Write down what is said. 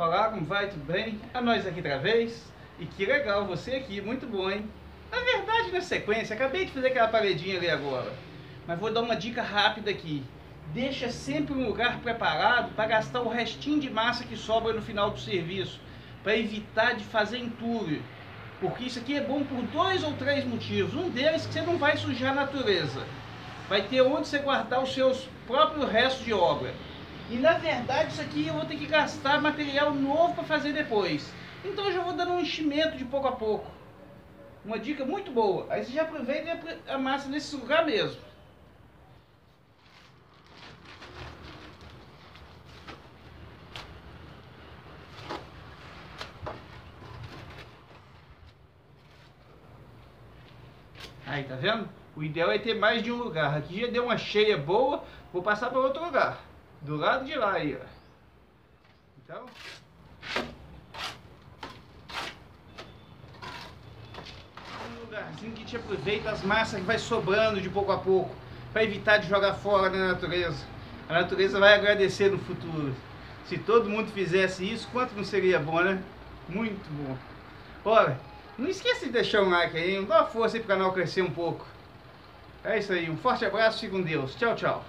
Olá, como vai? Tudo bem? A nós aqui outra vez. E que legal, você aqui, muito bom, hein? Na verdade, na sequência, acabei de fazer aquela paredinha ali agora. Mas vou dar uma dica rápida aqui. Deixa sempre um lugar preparado para gastar o restinho de massa que sobra no final do serviço. Para evitar de fazer entulho. Porque isso aqui é bom por dois ou três motivos. Um deles é que você não vai sujar a natureza. Vai ter onde você guardar os seus próprios restos de obra. E na verdade isso aqui eu vou ter que gastar material novo para fazer depois. Então eu já vou dando um enchimento de pouco a pouco. Uma dica muito boa. Aí você já aproveita e amassa nesse lugar mesmo. Aí, tá vendo? O ideal é ter mais de um lugar. Aqui já deu uma cheia boa, vou passar para outro lugar. Do lado de lá aí, ó. Então... Um lugarzinho que te aproveita as massas que vai sobrando de pouco a pouco. Para evitar de jogar fora na natureza. A natureza vai agradecer no futuro. Se todo mundo fizesse isso, quanto não seria bom, né? Muito bom. Olha, não esqueça de deixar um like aí, dá uma força aí pro canal crescer um pouco. É isso aí, um forte abraço, fique com Deus. Tchau, tchau.